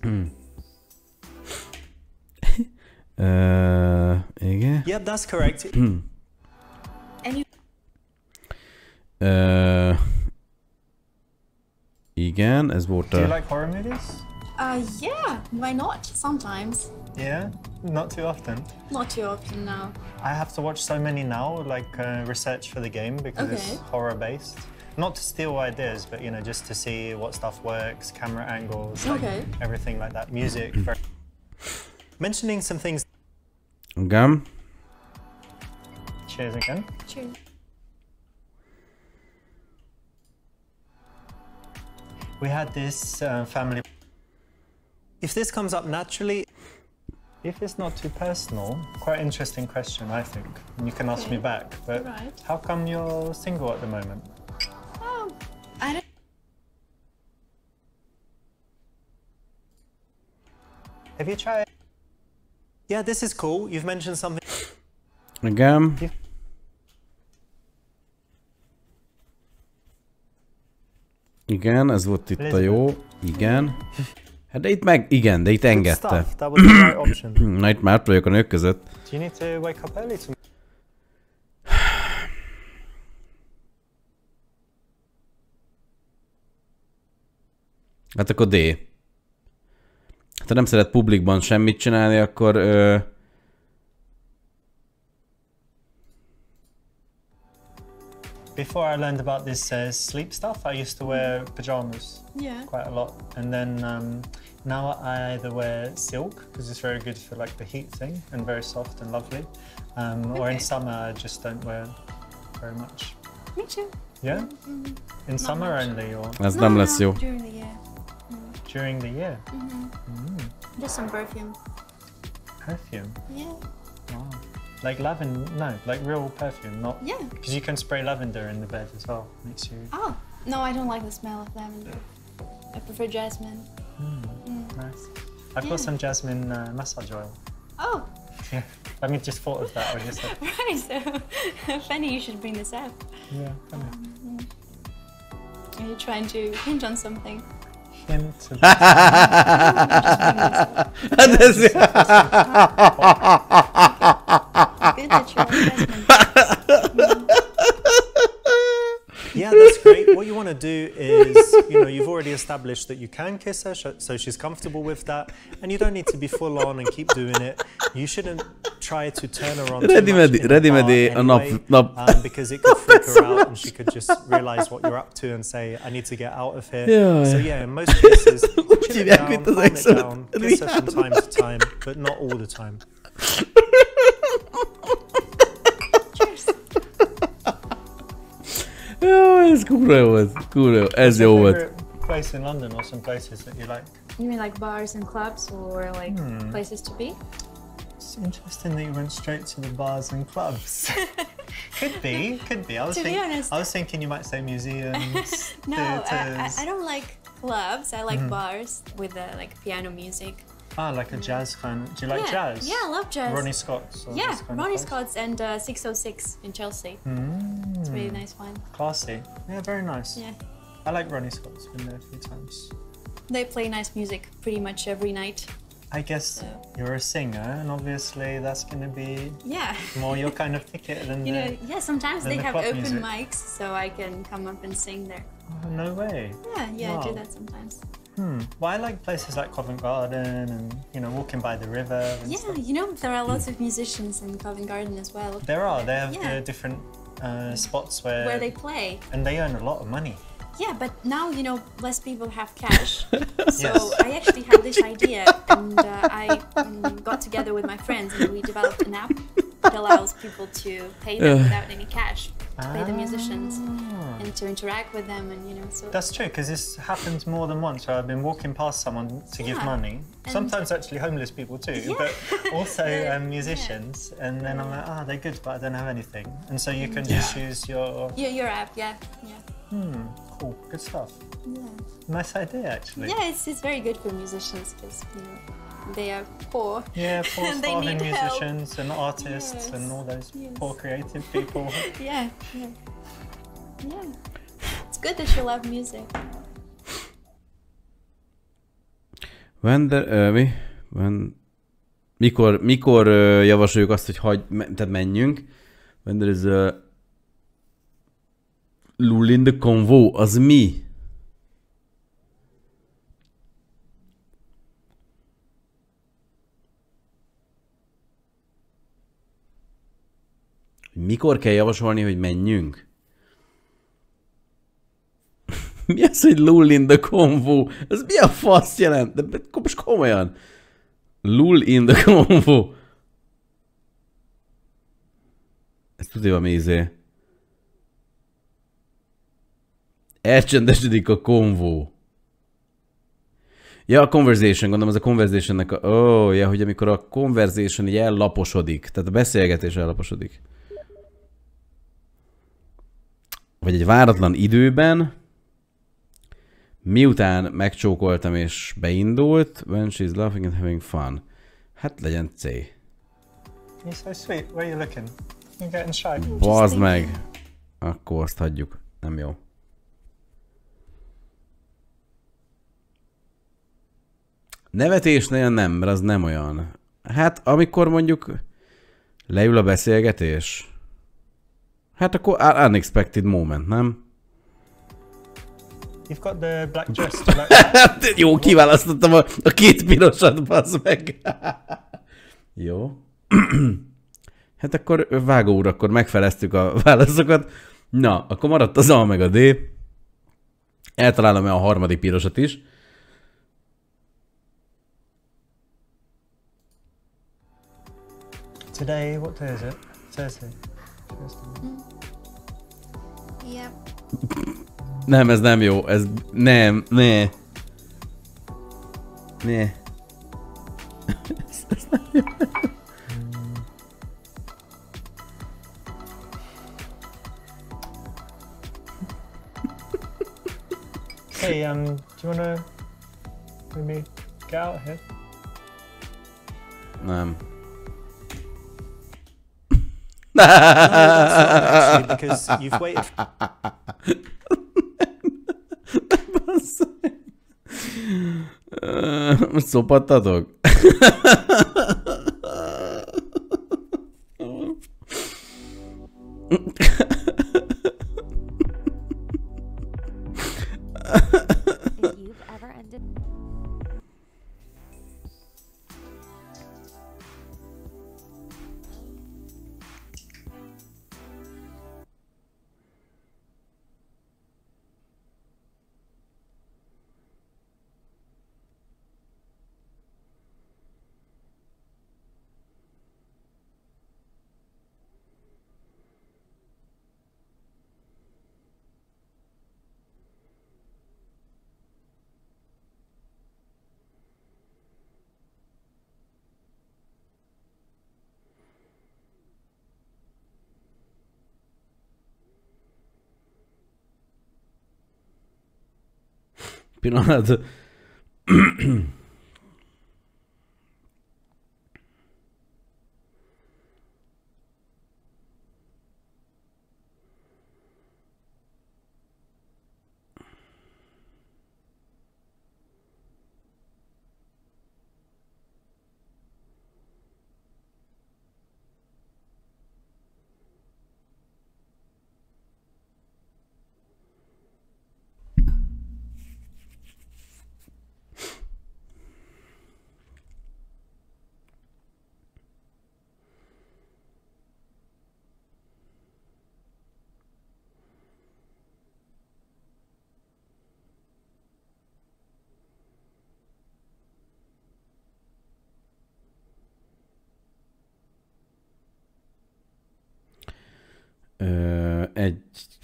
[coughs] Ö, igen. Yep, that's correct. [coughs] And you Ö, igen, ez volt Do you like horror movies? Uh yeah, why not? Sometimes. Yeah, not too often. Not too often now. I have to watch so many now, like uh, research for the game because it's horror based. Not to steal ideas, but you know, just to see what stuff works, camera angles, like Okay. everything like that. Music. very- Mentioning some things. Igen. Cheers again. Cheers. We had this uh, family. If this comes up naturally, if it's not too personal, quite interesting question, I think. And you can ask me back. But Right. how come you're single at the moment? Oh, I don't. Have you tried? Yeah, this is cool. You've mentioned something. Igen. Igen, ez volt itt a jó. Igen. Hát de itt meg, igen, de itt engedte. [clears throat] Na itt már vagyok a nők között. [sighs] Hát akkor D. Ha nem szeret publikban semmit csinálni, akkor ö, Before I learned about this uh, sleep stuff, I used to wear pajamas Yeah. quite a lot, and then um, now I either wear silk because it's very good for like the heat thing and very soft and lovely, um, or in summer I just don't wear very much. Me too. Yeah, in summer much. only or ez nem lesz jó. During the year. during the year. Just some perfume. Perfume, Yeah. wow, like lavender, no, like real perfume, not Yeah. because you can spray lavender in the bed as well. Makes you Oh. No, I don't like the smell of lavender. I prefer jasmine. Hmm, mm. nice. I've Yeah. got some jasmine uh, massage oil. Oh, Yeah, [laughs] I mean, just thought of that when you said. [laughs] right. So, [laughs] funny you should bring this up. Yeah, funny. Um, Are you trying to hint on something? Hint of Hát ez... Good that you like jasmine. Yeah, that's great. What you want to do is, you know, you've already established that you can kiss her, so she's comfortable with that, and you don't need to be full on and keep doing it. You shouldn't try to turn her on. Ready, ready, the ready, bar ready, a nap- anyway. Um, because it could [laughs] freak her out, and she could just realize what you're up to and say, "I need to get out of here." Yeah. So yeah, in most cases, [laughs] chill it hívják, down, mint calm it down, kiss her from time to time, but not all the time. Jó, ez kurva jó volt. Kurva jó. Ez jó volt. Place in London, or some places that you like. You mean like bars and clubs or like Hmm. places to be? It's interesting that you went straight to the bars and clubs. [laughs] could be, could be. I was To be honest- I was thinking you might say museums, [laughs] No, I, I. I don't like clubs. I like bars with uh, like piano music. Ah, like a jazz kind. Do you like yeah. jazz? Yeah, I love jazz. Ronnie Scott's. yeah, kind of Ronnie? Scott's and uh, 606 in Chelsea. Mm. It's really nice wine. Classy. Yeah, very nice. Yeah. I like Ronnie Scott's been there a few times. They play nice music pretty much every night. I guess you're a singer, and obviously that's going to be Yeah. more your kind of [laughs] ticket than You the. know, yeah, sometimes they the have open music. mics, so I can come up and sing there. Oh, no way. Yeah, yeah, I do that sometimes. Hmm. Well, I like places like Covent Garden and you know walking by the river. And Yeah, stuff. you know, there are lots of musicians in Covent Garden as well, There are. They have Yeah. the different uh, spots where where they play. and they earn a lot of money. Yeah, but now, you know, less people have cash. [laughs] so Yes. I actually had this idea and uh, I mm, got together with my friends and we developed an app that allows people to pay them Ugh. without any cash, to pay the musicians Ah. and to interact with them and, you know, so. That's true because this happens more than once. Where I've been walking past someone to give Yeah. money. And- Sometimes actually homeless people too, Yeah. but also [laughs] Yeah, um, yeah. musicians. And then I'm like, ah, they're good, but I don't have anything. And so you can just use your. Yeah, your app, yeah, yeah. Hmm, cool, good stuff. Yeah, Nice idea actually. yeah it's, it's very good for musicians because, you know, they are poor. Yeah, [laughs] poor And they starving need help. musicians and artists and Yes, all those yes. poor creative people. [laughs] Yeah, yeah. Yeah. It's good that you love music. When the, uh, mi? When, mikor, mikor uh, javasoljuk azt, hogy hagy, me, tehát menjünk? When there is a lull in the convo, az mi? Mikor kell javasolni, hogy menjünk? [laughs] Mi az, hogy lull in the convo? Ez mi a fasz jelent? De most komolyan. Lull in the convo. Ez tudja, ami izé. Elcsendesedik a konvó. Ja, a conversation, gondolom, ez a conversationnek a... Ó, oh, ja, hogy amikor a conversation így ellaposodik, tehát a beszélgetés ellaposodik. Vagy egy váratlan időben, miután megcsókoltam és beindult, when she's laughing and having fun. Hát legyen C. You're so sweet. Where are you looking? You're getting shy. Bazd meg! Akkor azt hagyjuk. Nem jó. Nevetésnél nem, mert az nem olyan. Hát, amikor mondjuk leül a beszélgetés, hát akkor un- unexpected moment, nem? You've got the black [laughs] dress. Like, Hát jó, kiválasztottam a, a két pirosat, bazd meg. [laughs] jó. [clears throat] hát akkor vágó úr, akkor megfeleztük a válaszokat. Na, akkor maradt az A meg a D. Eltalálom-e a harmadik pirosat is. today, what day is it? Thursday. Thursday. Yep. Nem, ez nem jó. Ez nem, ne. Ne. Ez- [laughs] ez nem jó. Hey, um, do you wanna maybe get out here? Nem. No, that's not actually because you've waited. Ö, Most szopattatok? If Pinoada. [coughs]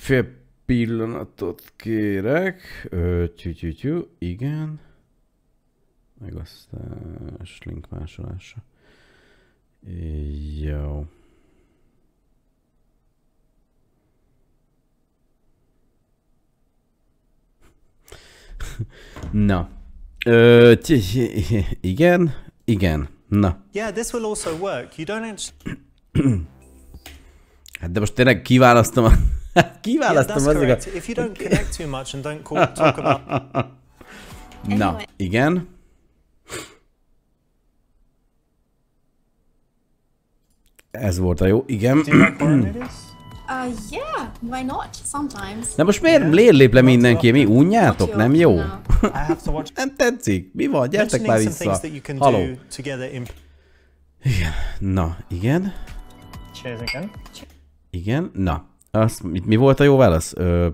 fél pillanatot kérek. Tyü. Igen. Megosztás, link másolása. Jó. [laughs] Na. Ö, igen, igen. Na. Yeah, this will also work. You don't. [clears throat] Hát de most tényleg kiválasztom a... [laughs] Yeah, kiválasztom azokat. correct. If you don't connect too much and don't call, talk about. [laughs] Na, Anyway. igen. Ez volt a jó, igen. [clears throat] Uh, yeah, why not? Sometimes. Na most miért lép le mindenki? Mi unjátok? Nem jó? no. [laughs] I have to watch. Nem tetszik? Mi van? Gyertek már vissza. Haló. in. Na, igen. Cheers again. Igen. Na. Azt, mi, mi volt a jó válasz? Ö.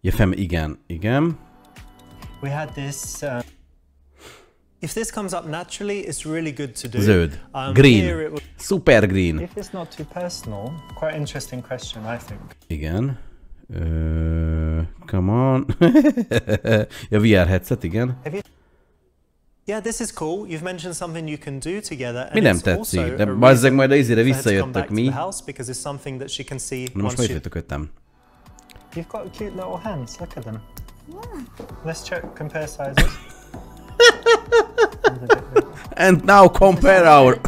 Ja, fem, igen, igen. We had this. Uh, if this comes up naturally, it's really good to do. Zöld. Um, Green. will- Super green. if it's not too personal, quite interesting question, I think. Igen. Ö, come on. [laughs] ja, VR headset, igen. Something you Mi nem it's tetszik? also De a bazzeg reason majd a izére for her to come visszajöttök, back to mi? the house because it's something that she can see Na most once miért she... jöttök öttem? You've got cute little hands. Look at them. Let's check compare sizes. [laughs] And now compare our...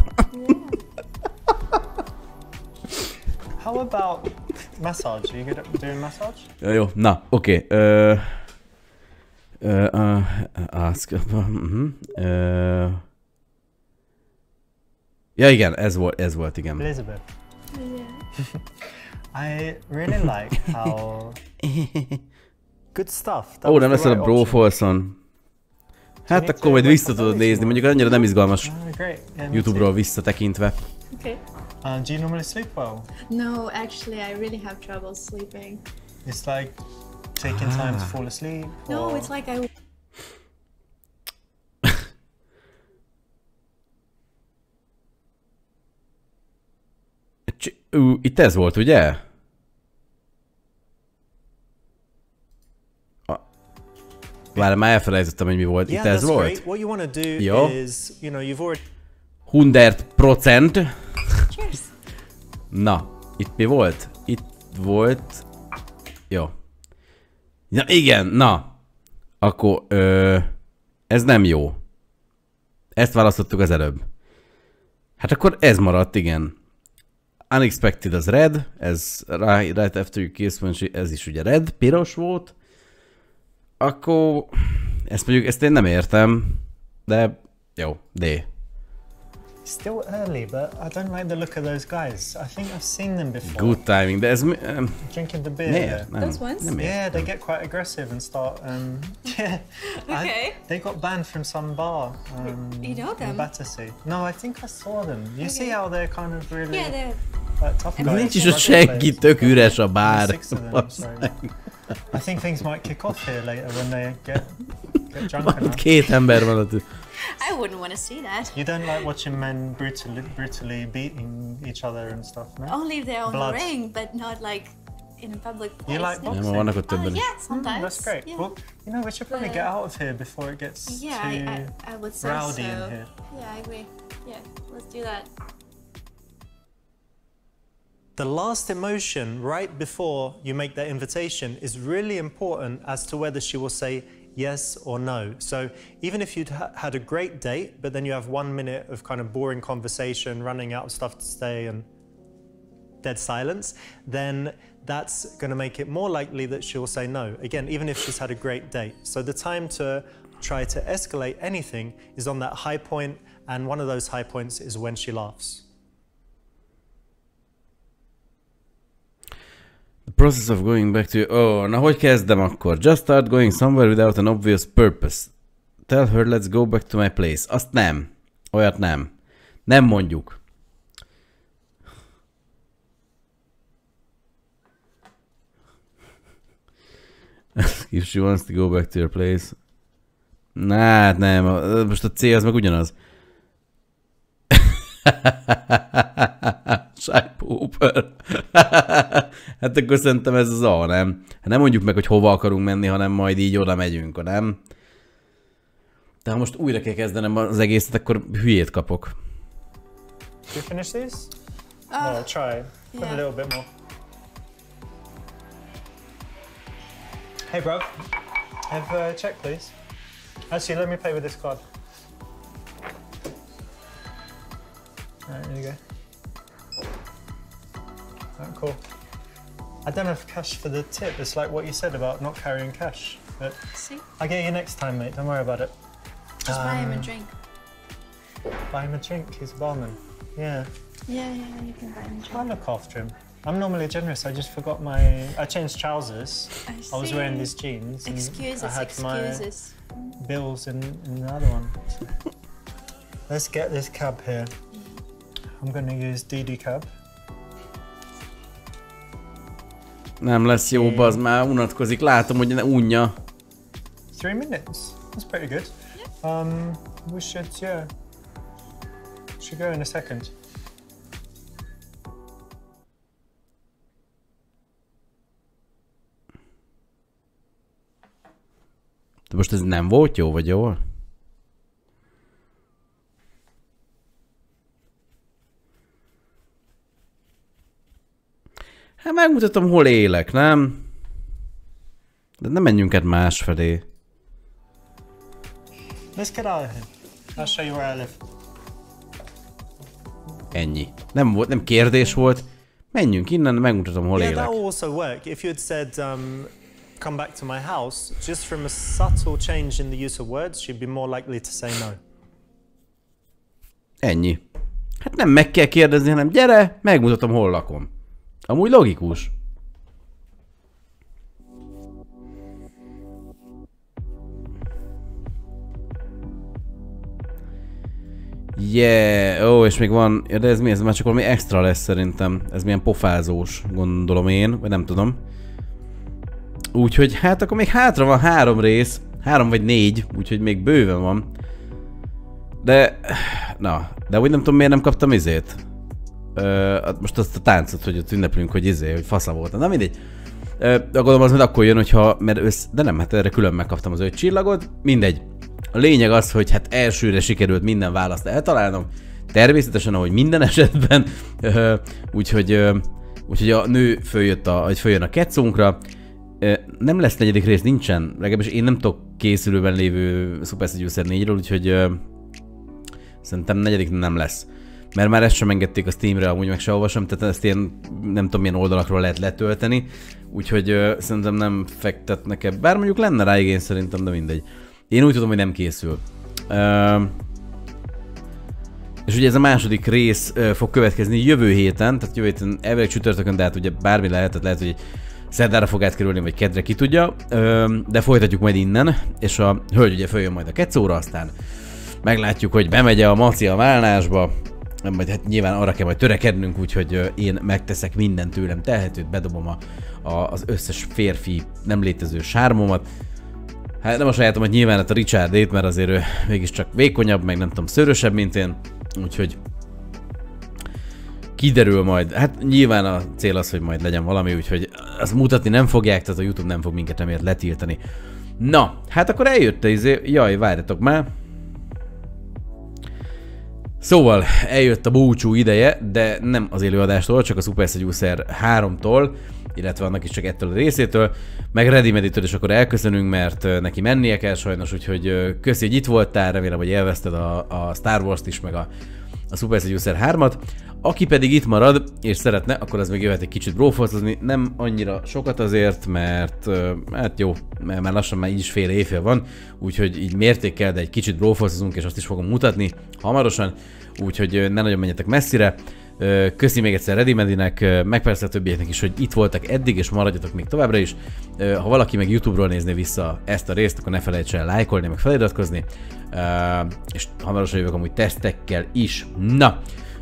How about massage? Are you good at doing massage? Ja, jó, na, oké. Okay. Ö, ö, ö, ask, uh, ö, ja, igen, ez volt, ez volt, igen. Elizabeth. I really [laughs] like how good stuff. That Ó, nem leszel a right Bro option. Folson. Hát akkor majd vissza tudod nézni, mondjuk annyira nem izgalmas me YouTube-ról visszatekintve. Okay. Uh, do you normally sleep well? No, actually, I really have trouble sleeping. It's like taking time Ah. to fall asleep. No, or- it's like I itt ez volt, ugye? Várj, már elfelejtettem, hogy mi volt. Yeah, Itt ez that's volt? great. What you want to do Jó. is, you know, you've already 100 procent. cheers. Na, itt mi volt? Itt volt... Jó. Ja, igen, na. Akkor, ö, ez nem jó. Ezt választottuk az előbb. Hát akkor ez maradt, igen. Unexpected az red, ez right after you kiss ez is ugye red, piros volt. Akkor, ezt mondjuk, ezt én nem értem, de jó, D. still early, but I don't like the look of those guys. I think I've seen them before. Good timing, There's ez mi- em, Drinking the beer. there. miért? Those ones? nem Yeah, they get quite aggressive and start. Um, [laughs] yeah. I- Okay. they got banned from some bar. Um, You know them? In Battersea. No, I think I saw them. You see how they're kind of really Yeah, they're like, tough guys. Nincs is ott rugby senki, players. tök üres a There's bár. Six of them, so [laughs] I think things might kick off here later when they get get drunk enough. Két ember van ott. [laughs] I wouldn't want to see that. You don't like watching men brutally, brutally beating each other and stuff, no? Only if they're on Blood. the ring, but not like in a public place. You like no? Nem, vannak ott Oh, többen is. yeah, sometimes. Mm, that's great. Yeah, Well, you know, we should probably But, get out of here before it gets yeah too I, I, I would say rowdy so. in here. Yeah, I agree. Yeah, let's do that. The last emotion right before you make that invitation is really important as to whether she will say yes or no. So even if you'd ha- had a great date, but then you have one minute of kind of boring conversation, running out of stuff to say, and dead silence, then that's going to make it more likely that she'll say no. Again, even if she's had a great date. So the time to try to escalate anything is on that high point, and one of those high points is when she laughs. Process of going back to... Oh, na hogy kezdem akkor? Just start going somewhere without an obvious purpose. Tell her let's go back to my place. Azt nem. Olyat nem. Nem mondjuk. [laughs] If she wants to go back to your place. Na, hát nem. Most a C az meg ugyanaz. [laughs] Sájpóper. [laughs] hát akkor szerintem ez az A, nem? Hát nem mondjuk meg, hogy hova akarunk menni, hanem majd így oda megyünk, nem? De ha most újra kell kezdenem az egészet, akkor hülyét kapok. Do you finish these? Uh, no, try. Put yeah. a little bit more. Hey, bro. Have a check, please. Actually, let me play with this card. Alright, there you go. Alright, cool. I don't have cash for the tip. It's like what you said about not carrying cash. But see? I'll get you next time, mate. Don't worry about it. Just buy him a Um, drink. Buy him a drink. He's a barman. Yeah. Yeah, yeah, you can buy him a drink. look after him. I'm normally generous. I just forgot my. I changed trousers. I, I was wearing these jeans. and Excuses, I had excuses. my bills in, in the other one. Let's get this cab here. I'm to use DD cab. Nem lesz jó, bazd már, unatkozik. Látom, hogy ne unja. Three minutes. That's pretty good. Um, we should yeah. Should go in a second. De most ez nem volt jó, vagy jó? Hát megmutatom, hol élek, nem? De nem menjünk át másfelé. Let's get out of here. I'll show you where I live. Ennyi. Nem volt, nem kérdés volt. Menjünk innen, megmutatom, hol yeah, élek. that will also work. If you had said, um, come back to my house, just from a subtle change in the use of words, she'd be more likely to say no. Ennyi. Hát nem meg kell kérdezni, hanem gyere, megmutatom, hol lakom. Amúgy logikus. Yeah, ó, és még van, ja, de ez mi, ez már csak valami extra lesz szerintem. Ez milyen pofázós, gondolom én, vagy nem tudom. Úgyhogy hát akkor még hátra van három rész, három vagy négy, úgyhogy még bőven van. De, na, de úgy nem tudom miért nem kaptam izét. Ö, most azt a táncot, hogy ott ünneplünk, hogy izé, hogy fasza volt. Na mindegy. Ö, gondolom az majd akkor jön, hogyha, mert össz, de nem, hát erre külön megkaptam az öt csillagot. Mindegy. A lényeg az, hogy hát elsőre sikerült minden választ eltalálnom. Természetesen, ahogy minden [laughs] esetben. Úgyhogy, úgyhogy a nő följött a, vagy följön a kecónkra. Ö, Nem lesz negyedik rész, nincsen. Legalábbis én nem tudok készülőben lévő Super Seducer 4-ről, úgyhogy ö, Szerintem negyedik nem lesz. Mert már ezt sem engedték a Steamre, amúgy meg se olvasom, tehát ezt ilyen nem tudom milyen oldalakról lehet letölteni, úgyhogy ö, szerintem nem fektetnek ebbe. Bár mondjuk lenne rá igény szerintem, de mindegy. Én úgy tudom, hogy nem készül. Ö, és ugye ez a második rész ö, fog következni jövő héten, tehát jövő héten elvileg csütörtökön, de hát ugye bármi lehet, tehát lehet, hogy szerdára fog átkerülni, vagy kedre ki tudja, ö, de folytatjuk majd innen, és a hölgy ugye följön majd a kecóra, aztán meglátjuk, hogy bemegy a maci a válnásba, majd hát nyilván arra kell majd törekednünk, úgyhogy én megteszek minden tőlem telhetőt, bedobom a, a, az összes férfi nem létező sármomat. Hát nem a sajátomat nyilván, hát a Richardét, mert azért ő mégiscsak vékonyabb, meg nem tudom, szörösebb, mint én, úgyhogy kiderül majd. Hát nyilván a cél az, hogy majd legyen valami, úgyhogy azt mutatni nem fogják, tehát a YouTube nem fog minket emiatt letiltani. Na, hát akkor eljött izé, jaj, várjatok már, Szóval eljött a búcsú ideje, de nem az élőadástól, csak a Super Seducer 3-tól, illetve annak is csak ettől a részétől, meg Ready Meditől is akkor elköszönünk, mert neki mennie kell sajnos, úgyhogy köszi, hogy itt voltál, remélem, hogy élvezted a, a Star Wars-t is, meg a, a Super Seducer 3-at. Aki pedig itt marad, és szeretne, akkor az még jöhet egy kicsit brófoltozni, nem annyira sokat azért, mert hát jó, mert már lassan már így is fél évfél van, úgyhogy így mértékkel, de egy kicsit brófoltozunk, és azt is fogom mutatni hamarosan, úgyhogy ne nagyon menjetek messzire. Köszi még egyszer Ready Medinek, meg persze a többieknek is, hogy itt voltak eddig, és maradjatok még továbbra is. Ha valaki meg YouTube-ról nézné vissza ezt a részt, akkor ne felejts el lájkolni, meg feliratkozni. És hamarosan jövök amúgy tesztekkel is. Na,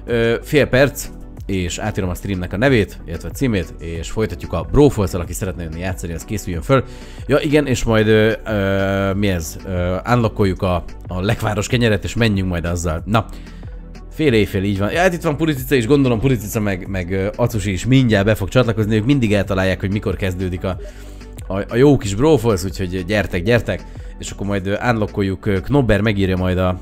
ö, fél perc, és átírom a streamnek a nevét, illetve a címét, és folytatjuk a brofolc aki szeretne jönni játszani, az készüljön föl. Ja igen, és majd ö, ö, mi ez, ö, unlockoljuk a, a lekváros kenyeret, és menjünk majd azzal. Na, Fél éjfél, így van. Ja, hát itt van Puritica is, gondolom Puritica meg, meg Acusi is mindjárt be fog csatlakozni, ők mindig eltalálják, hogy mikor kezdődik a, a, a jó kis Broforce, úgyhogy gyertek, gyertek, és akkor majd unlockoljuk, Knobber megírja majd a,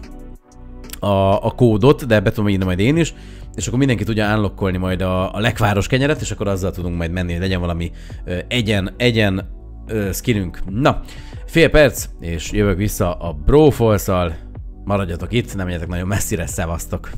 a, a kódot, de be tudom írni majd én is, és akkor mindenki tudja unlockolni majd a, a lekváros kenyeret, és akkor azzal tudunk majd menni, hogy legyen valami ö, egyen, egyen ö, skinünk. Na, fél perc, és jövök vissza a Broforce-szal. Maradjatok itt, nem menjetek nagyon messzire, szevasztok!